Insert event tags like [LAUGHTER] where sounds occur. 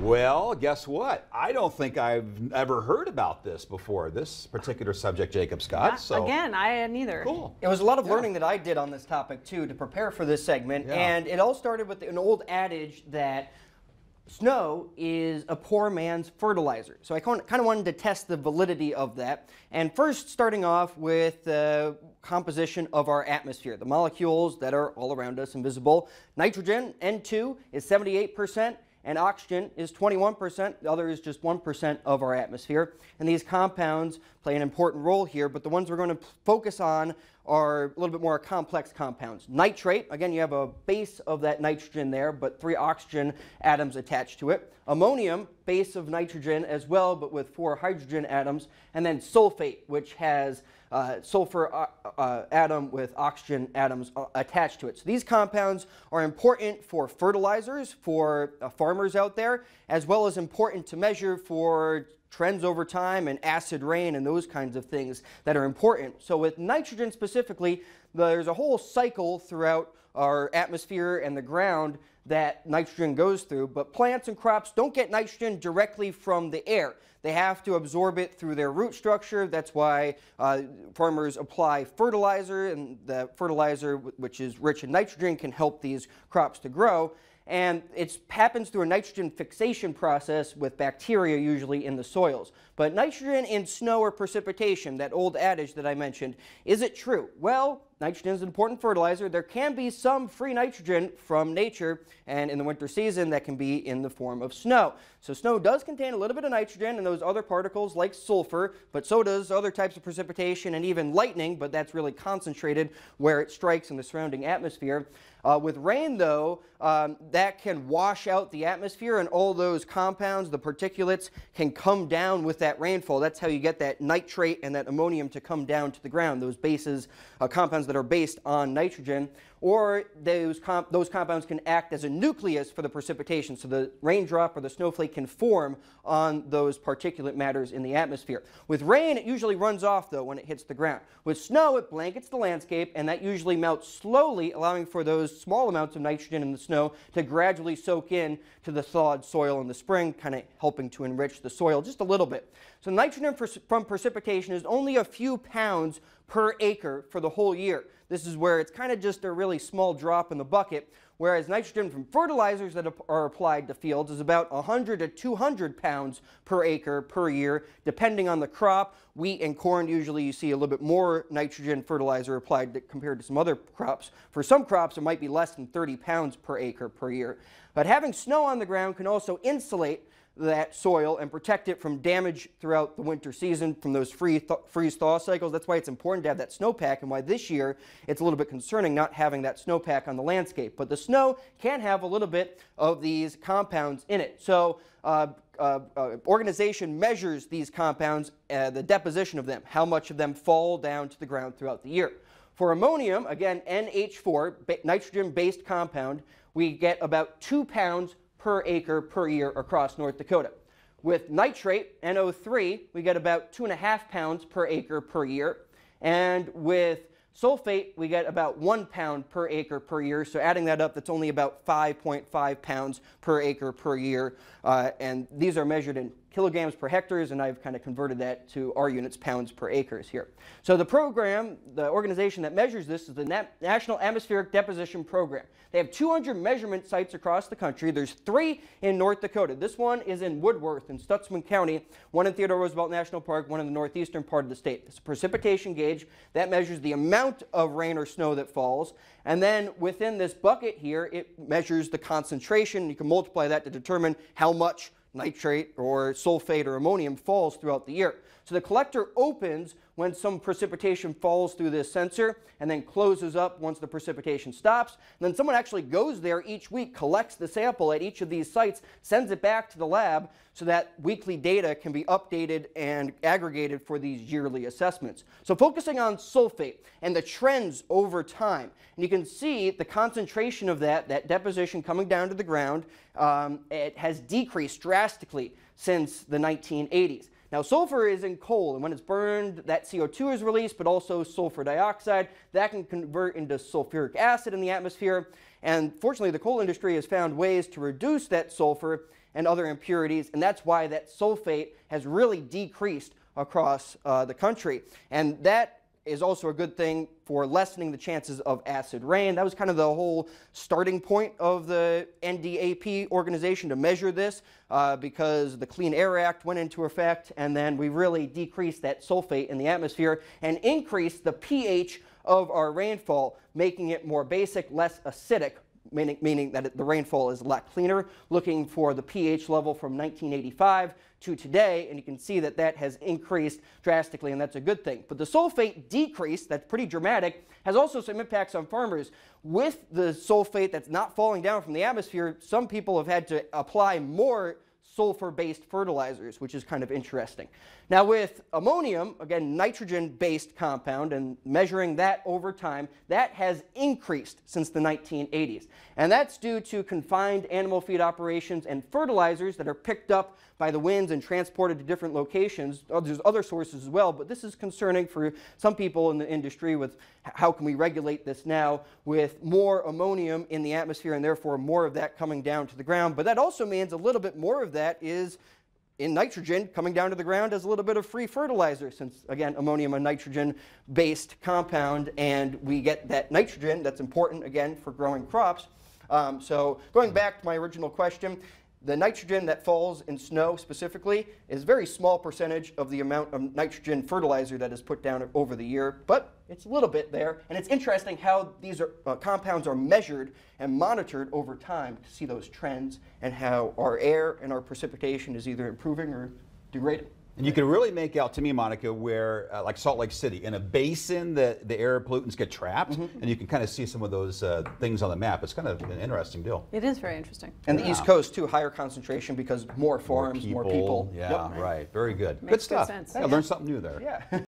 Well, guess what? I don't think I've ever heard about this before, this particular subject, Jacob Scott. Yeah, so Again, I hadn't either. cool. It was a lot of Yeah. learning that I did on this topic too to prepare for this segment, Yeah. and it all started with an old adage that snow is a poor man's fertilizer. So I kind of wanted to test the validity of that, and first starting off with the composition of our atmosphere, the molecules that are all around us, invisible. Nitrogen N2 is 78% and oxygen is 21%. The other is just 1% of our atmosphere. And these compounds play an important role here, but the ones we're going to focus on are a little bit more complex compounds. Nitrate, again, you have a base of that nitrogen there, but three oxygen atoms attached to it. Ammonium, base of nitrogen as well, but with four hydrogen atoms. And then sulfate, which has uh, sulfur uh, uh, atom with oxygen atoms uh, attached to it. So these compounds are important for fertilizers, for uh, farmers out there, as well as important to measure for trends over time and acid rain and those kinds of things that are important. So with nitrogen specifically, there's a whole cycle throughout our atmosphere and the ground that nitrogen goes through, but plants and crops don't get nitrogen directly from the air. They have to absorb it through their root structure. That's why uh, farmers apply fertilizer, and the fertilizer, which is rich in nitrogen, can help these crops to grow. And it happens through a nitrogen fixation process with bacteria usually in the soils. But nitrogen in snow or precipitation, that old adage that I mentioned, is it true? Well, nitrogen is an important fertilizer. There can be some free nitrogen from nature, and in the winter season, that can be in the form of snow. So snow does contain a little bit of nitrogen and those other particles like sulfur, but so does other types of precipitation and even lightning, but that's really concentrated where it strikes in the surrounding atmosphere. Uh, with rain, though, um, that can wash out the atmosphere, and all those compounds, the particulates, can come down with that rainfall. That's how you get that nitrate and that ammonium to come down to the ground, those bases, uh, compounds that are based on nitrogen. Or those, comp those compounds can act as a nucleus for the precipitation, so the raindrop or the snowflake can form on those particulate matters in the atmosphere. With rain, it usually runs off, though, when it hits the ground. With snow, it blankets the landscape, and that usually melts slowly, allowing for those small amounts of nitrogen in the snow to gradually soak in to the thawed soil in the spring, kind of helping to enrich the soil just a little bit. So nitrogen from precipitation is only a few pounds per acre for the whole year. This is where it's kind of just a really small drop in the bucket, whereas nitrogen from fertilizers that are applied to fields is about 100 to 200 pounds per acre per year, depending on the crop. Wheat and corn, usually you see a little bit more nitrogen fertilizer applied to, compared to some other crops. For some crops, it might be less than 30 pounds per acre per year. But having snow on the ground can also insulate that soil and protect it from damage throughout the winter season from those free th freeze thaw cycles. That's why it's important to have that snowpack and why this year it's a little bit concerning not having that snowpack on the landscape. But the snow can have a little bit of these compounds in it. So uh, uh, uh, organization measures these compounds, uh, the deposition of them, how much of them fall down to the ground throughout the year. For ammonium, again, NH4, nitrogen-based compound, we get about two pounds per acre per year across North Dakota. With nitrate, NO3, we get about two and a half pounds per acre per year. And with sulfate, we get about one pound per acre per year. So adding that up, that's only about 5.5 pounds per acre per year. Uh, and these are measured in kilograms per hectares, and I've kind of converted that to our units, pounds per acres here. So the program, the organization that measures this is the Na National Atmospheric Deposition Program. They have 200 measurement sites across the country. There's three in North Dakota. This one is in Woodworth in Stutsman County, one in Theodore Roosevelt National Park, one in the northeastern part of the state. It's a precipitation gauge that measures the amount of rain or snow that falls. And then within this bucket here, it measures the concentration. You can multiply that to determine how much nitrate or sulfate or ammonium falls throughout the year. So the collector opens when some precipitation falls through this sensor and then closes up once the precipitation stops. And then someone actually goes there each week, collects the sample at each of these sites, sends it back to the lab so that weekly data can be updated and aggregated for these yearly assessments. So focusing on sulfate and the trends over time. And you can see the concentration of that, that deposition coming down to the ground, um, it has decreased drastically since the 1980s. Now, sulfur is in coal, and when it's burned, that CO2 is released, but also sulfur dioxide. That can convert into sulfuric acid in the atmosphere. And fortunately, the coal industry has found ways to reduce that sulfur and other impurities, and that's why that sulfate has really decreased across uh, the country. And that is also a good thing for lessening the chances of acid rain. That was kind of the whole starting point of the NDAP organization to measure this uh, because the Clean Air Act went into effect and then we really decreased that sulfate in the atmosphere and increased the pH of our rainfall, making it more basic, less acidic, meaning, meaning that the rainfall is a lot cleaner, looking for the pH level from 1985 to today, and you can see that that has increased drastically, and that's a good thing. But the sulfate decrease, that's pretty dramatic, has also some impacts on farmers. With the sulfate that's not falling down from the atmosphere, some people have had to apply more sulfur-based fertilizers, which is kind of interesting. Now with ammonium, again, nitrogen-based compound, and measuring that over time, that has increased since the 1980s. And that's due to confined animal feed operations and fertilizers that are picked up by the winds and transported to different locations. Oh, There's other sources as well, but this is concerning for some people in the industry with how can we regulate this now with more ammonium in the atmosphere and therefore more of that coming down to the ground. But that also means a little bit more of that is in nitrogen coming down to the ground as a little bit of free fertilizer since again ammonium a nitrogen based compound and we get that nitrogen that's important again for growing crops. Um, so going back to my original question the nitrogen that falls in snow specifically is a very small percentage of the amount of nitrogen fertilizer that is put down over the year, but it's a little bit there. And it's interesting how these are, uh, compounds are measured and monitored over time to see those trends and how our air and our precipitation is either improving or degrading. And you can really make out to me, Monica, where uh, like Salt Lake City, in a basin that the air pollutants get trapped, Mm-hmm. and you can kind of see some of those uh, things on the map. It's kind of an interesting deal. It is very interesting. And the East Coast too, higher concentration because more farms, more people. Yeah, Yep. right. Very good. Makes good good stuff. sense. I learned something new there. Yeah. [LAUGHS]